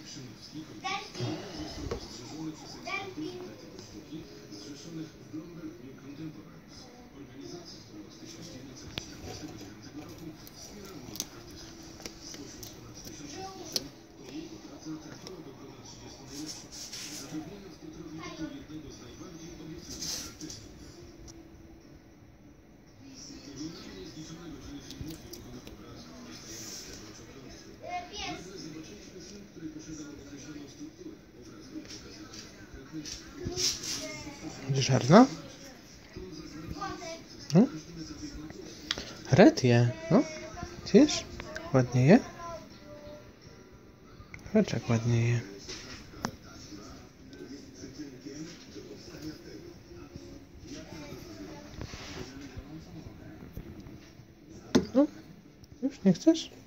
thank you. Żarna? No? Red je, no? Widzisz? Ładnie je? Patrz jak ładnie je. No? Już nie chcesz?